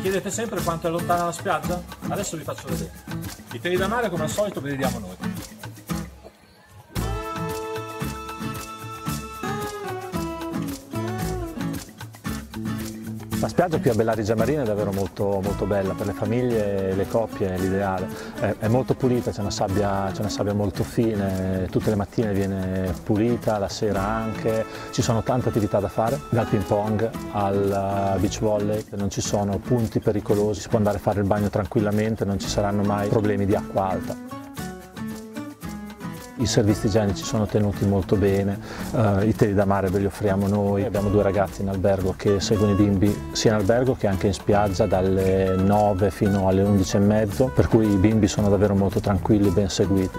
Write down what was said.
Mi chiedete sempre quanto è lontana la spiaggia? Adesso vi faccio vedere. I teli da mare come al solito ve li diamo noi. La spiaggia qui a Bellarigia Marina è davvero molto, molto bella, per le famiglie e le coppie è l'ideale. È, è, molto pulita, c'è una, una sabbia molto fine, tutte le mattine viene pulita, la sera anche, ci sono tante attività da fare, dal ping pong al beach volley, non ci sono punti pericolosi, si può andare a fare il bagno tranquillamente, non ci saranno mai problemi di acqua alta. I servizi igienici sono tenuti molto bene, uh, i teli da mare ve li offriamo noi, abbiamo due ragazzi in albergo che seguono i bimbi sia in albergo che anche in spiaggia dalle 9 fino alle 11 e mezzo, per cui i bimbi sono davvero molto tranquilli ben seguiti.